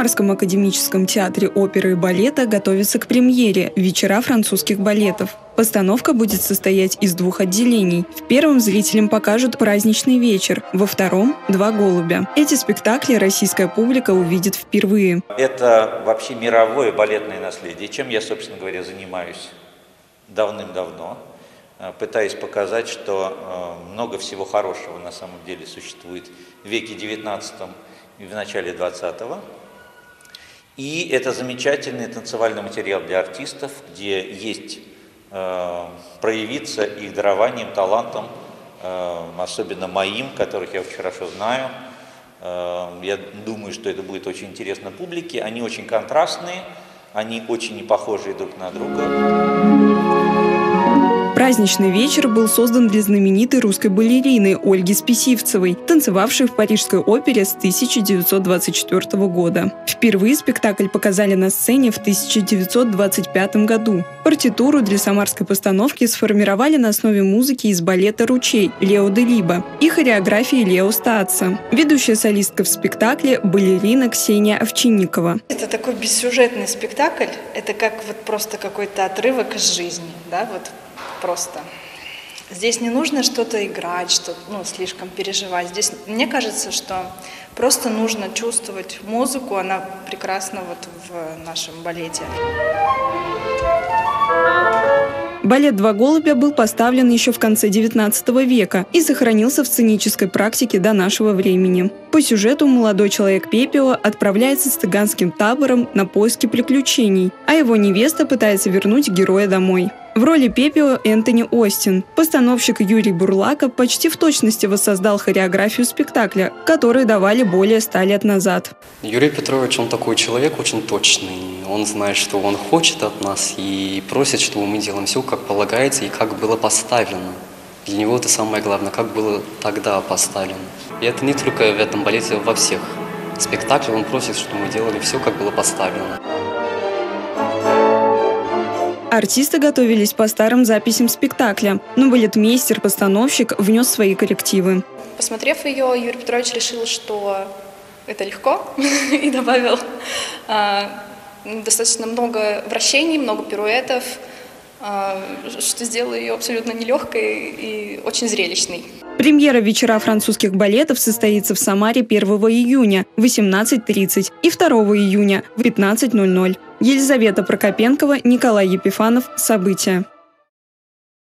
Самарском академическом театре оперы и балета готовится к премьере «Вечера французских балетов». Постановка будет состоять из двух отделений. В первом зрителям покажут праздничный вечер, во втором – «Два голубя». Эти спектакли российская публика увидит впервые. Это вообще мировое балетное наследие, чем я, собственно говоря, занимаюсь давным-давно, э, пытаясь показать, что э, много всего хорошего на самом деле существует в веке XIX и в начале XX. И это замечательный танцевальный материал для артистов, где есть э, проявиться их дарованием, талантом, э, особенно моим, которых я очень хорошо знаю. Э, я думаю, что это будет очень интересно публике. Они очень контрастные, они очень не похожие друг на друга. Праздничный вечер был создан для знаменитой русской балерины Ольги Списивцевой, танцевавшей в Парижской опере с 1924 года. Впервые спектакль показали на сцене в 1925 году. Партитуру для самарской постановки сформировали на основе музыки из балета «Ручей» Лео де Либо и хореографии Лео Стаца. Ведущая солистка в спектакле – балерина Ксения Овчинникова. Это такой бессюжетный спектакль. Это как вот просто какой-то отрывок из жизни. Да? Вот просто. Здесь не нужно что-то играть, что ну, слишком переживать. Здесь, мне кажется, что просто нужно чувствовать музыку, она прекрасна вот в нашем балете. Балет «Два голубя» был поставлен еще в конце XIX века и сохранился в сценической практике до нашего времени. По сюжету молодой человек Пепио отправляется с цыганским табором на поиски приключений, а его невеста пытается вернуть героя домой. В роли Пепио Энтони Остин. Постановщик Юрий Бурлака почти в точности воссоздал хореографию спектакля, который давали более ста лет назад. Юрий Петрович, он такой человек очень точный. Он знает, что он хочет от нас и просит, чтобы мы делаем все, как полагается и как было поставлено. Для него это самое главное, как было тогда поставлено. И это не только в этом балете, во всех спектаклях он просит, чтобы мы делали все, как было поставлено. Артисты готовились по старым записям спектакля, но балетмейстер-постановщик внес свои коррективы. Посмотрев ее, Юрий Петрович решил, что это легко, и добавил а, достаточно много вращений, много пируэтов, а, что сделало ее абсолютно нелегкой и очень зрелищной. Премьера «Вечера французских балетов» состоится в Самаре 1 июня в 18.30 и 2 июня в 15.00. Елизавета Прокопенкова, Николай Епифанов. События.